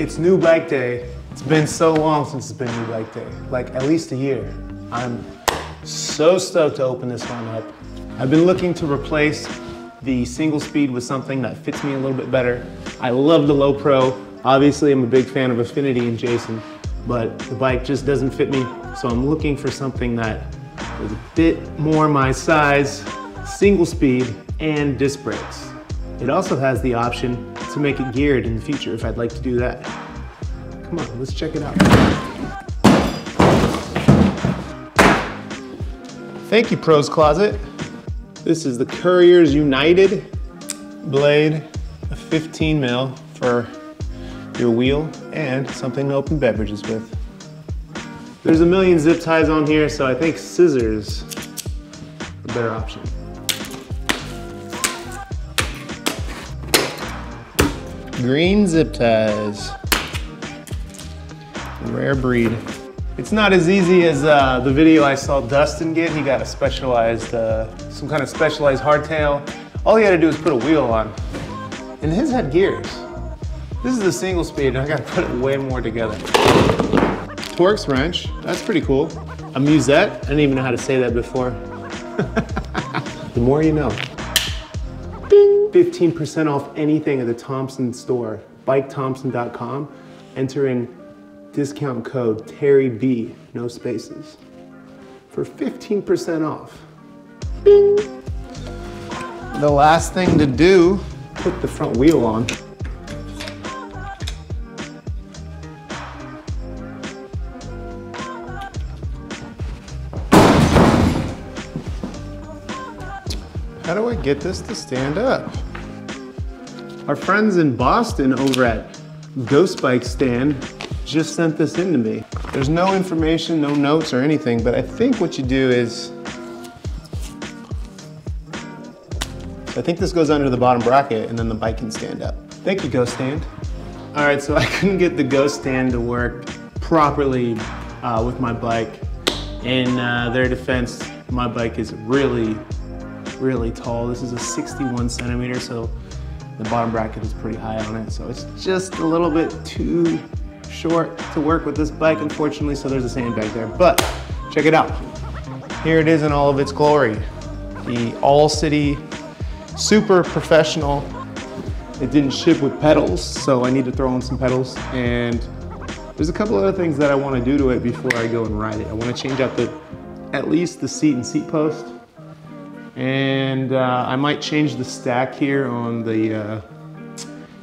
It's new bike day. It's been so long since it's been new bike day, like at least a year. I'm so stoked to open this one up. I've been looking to replace the single speed with something that fits me a little bit better. I love the Lo Pro. Obviously, I'm a big fan of Affinity and Jason, but the bike just doesn't fit me. So I'm looking for something that is a bit more my size, single speed, and disc brakes. It also has the option to make it geared in the future if I'd like to do that. Come on, let's check it out. Thank you, Pro's Closet. This is the Couriers United blade, a 15 mil for your wheel, and something to open beverages with. There's a million zip ties on here, so I think scissors are a better option. Green zip ties. Rare breed. It's not as easy as uh, the video I saw Dustin get. He got a specialized, uh, some kind of specialized hardtail. All he had to do was put a wheel on. And his had gears. This is a single speed and I gotta put it way more together. Torx wrench, that's pretty cool. A musette, I didn't even know how to say that before. the more you know. 15% off anything at the Thomson store, bikethomson.com. Enter in discount code TerryB, no spaces, for 15% off. Bing. The last thing to do, put the front wheel on. How do I get this to stand up? Our friends in Boston over at Ghost Bike Stand just sent this in to me. There's no information, no notes or anything, but I think what you do is, I think this goes under the bottom bracket and then the bike can stand up. Thank you, Ghost Stand. All right, so I couldn't get the Ghost Stand to work properly uh, with my bike. In uh, their defense, my bike is really, really tall. This is a 61 centimeter, so the bottom bracket is pretty high on it. So it's just a little bit too short to work with this bike, unfortunately, so there's a sandbag there. But check it out. Here it is in all of its glory. The All City Super Professional. It didn't ship with pedals, so I need to throw in some pedals. And there's a couple other things that I want to do to it before I go and ride it. I want to change out the, at least the seat and seat post. And uh, I might change the stack here on the uh,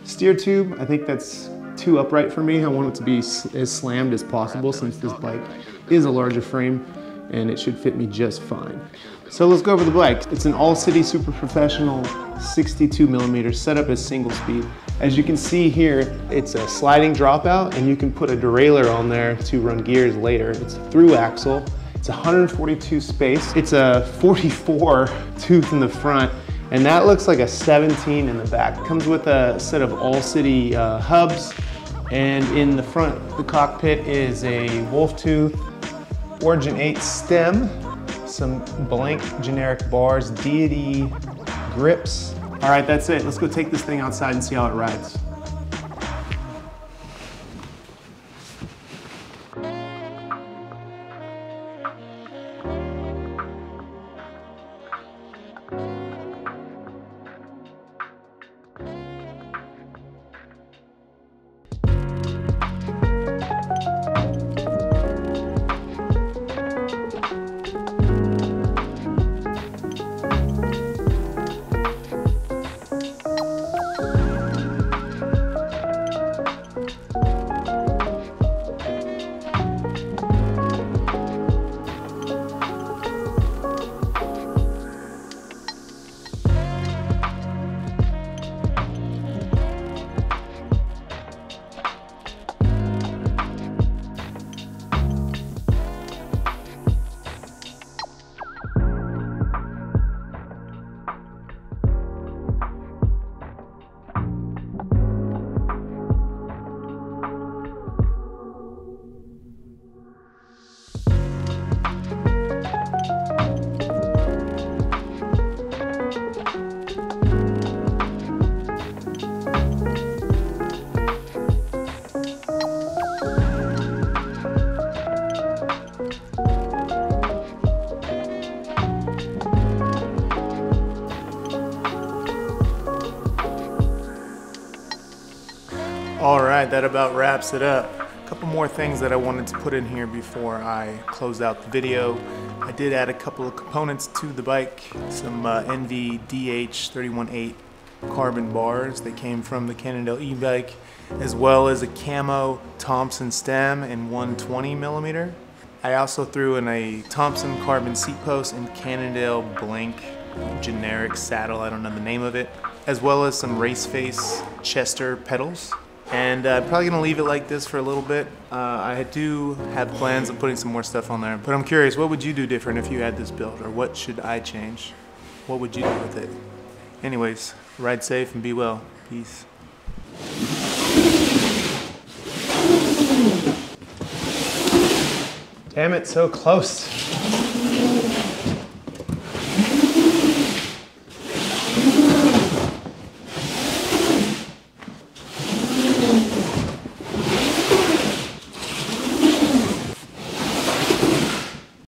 steer tube. I think that's too upright for me. I want it to be as slammed as possible since this bike is a larger frame and it should fit me just fine. So let's go over the bike. It's an All City Super Professional 62 millimeter setup as single speed. As you can see here, it's a sliding dropout and you can put a derailleur on there to run gears later. It's through axle. It's 142 space. It's a 44 tooth in the front and that looks like a 17 in the back. Comes with a set of All City uh, hubs and in the front, the cockpit is a Wolf Tooth Origin 8 stem, some blank generic bars, Deity grips. All right, that's it. Let's go take this thing outside and see how it rides. All right, that about wraps it up. A couple more things that I wanted to put in here before I close out the video. I did add a couple of components to the bike, some uh, ENVE DH318 carbon bars They came from the Cannondale e-bike, as well as a camo Thomson stem in 120 millimeter. I also threw in a Thomson carbon seat post and Cannondale blank generic saddle, I don't know the name of it, as well as some race face Chester pedals. And uh, probably gonna leave it like this for a little bit. Uh, I do have plans of putting some more stuff on there, but I'm curious, what would you do different if you had this build, or what should I change? What would you do with it? Anyways, ride safe and be well. Peace. Damn it, so close.